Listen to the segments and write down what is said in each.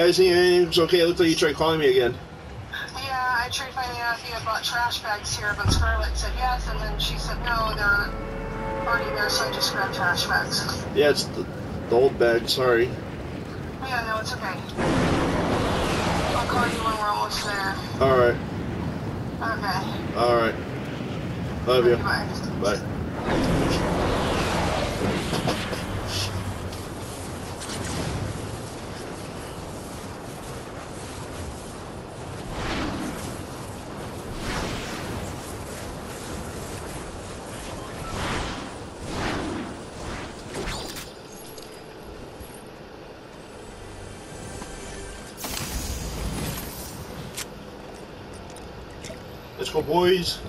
Everything, It's okay. It looks like you tried calling me again. Yeah, I tried finding out if you had bought trash bags here, but Scarlett said yes, and then she said no, they're already there, so I just grabbed trash bags. Yeah, it's the, the old bag. Sorry. Yeah, no, it's okay. I'll call you when we're almost there. All right. Okay. All right. Love you. Bye. Bye. Let's go, boys.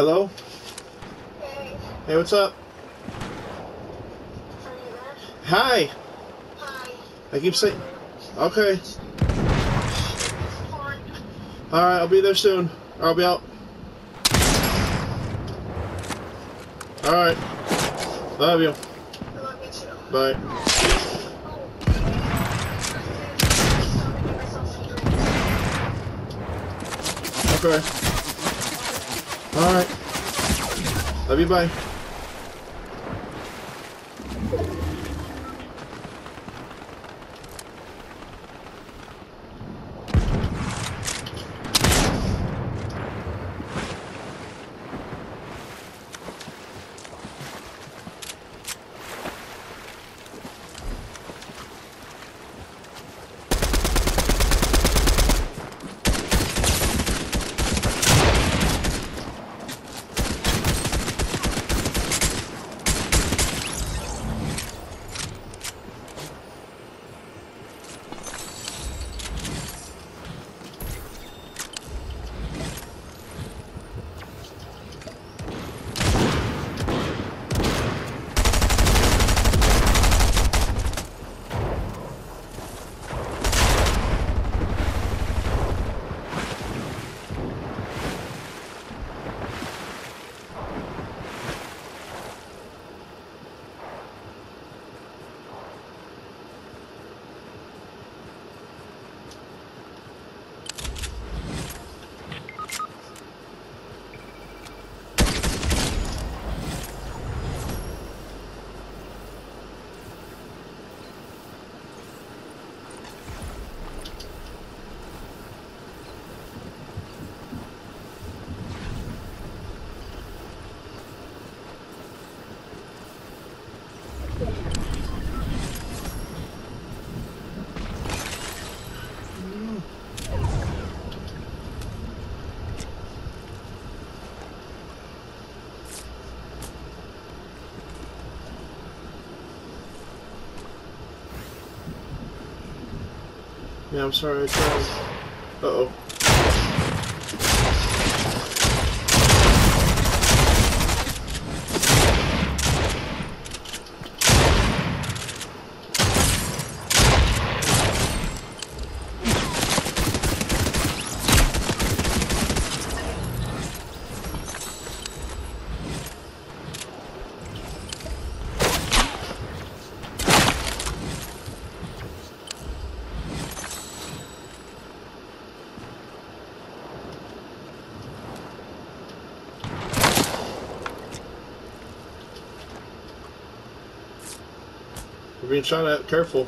Hello? Hey, Hey, what's up? Hi. Hi. I keep saying. Okay. All right. I'll be there soon. I'll be out. All right. Love you. Love you too. Bye. Okay. All right. Love you. Bye. Yeah, I'm sorry. I tried. Uh being shot at. Careful.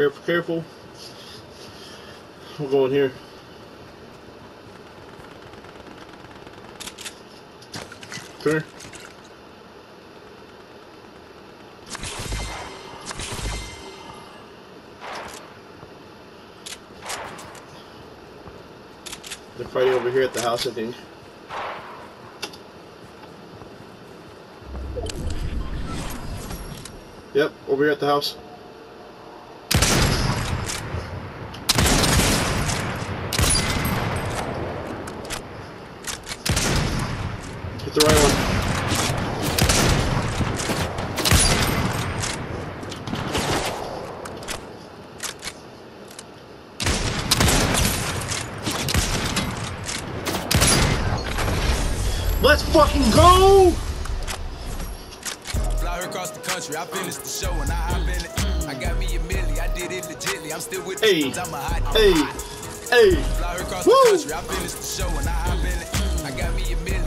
Careful, careful. We're going here. Come here. They're fighting over here at the house, I think. Yep, over here at the house. Hit the right one. Let's fucking go! Fly her across the country. I finished the show and I hop in it. I got me a milli. I did it legitly. I'm still with Hey. the I'm a hot. Hey, hey. Fly her across Woo. the country. I finished the show and I hop in it. I got me a milli.